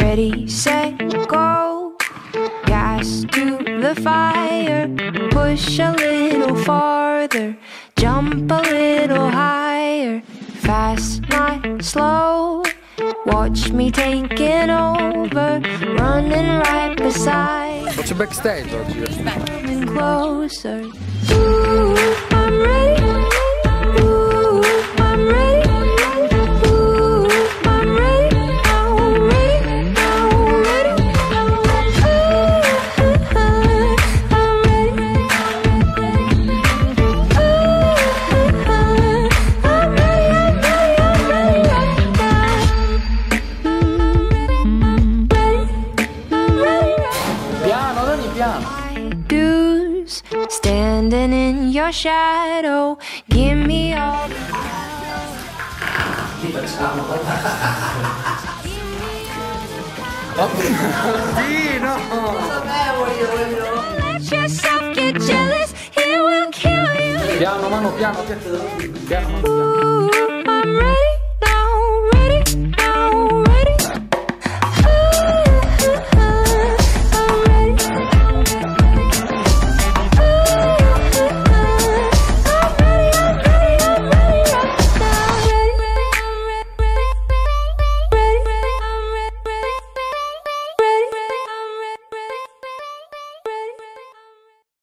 Ready, set, go. Gas to the fire. Push a little farther. Jump a little higher. Fast, not slow. Watch me taking over. Running right beside. Faccio backstage oggi. Coming closer. Dani, piano. standing in your shadow give me all Sì, no. let yourself get jealous it will kill you Piano, mano, piano, piano. Piano, mano, piano. Ooh, i'm ready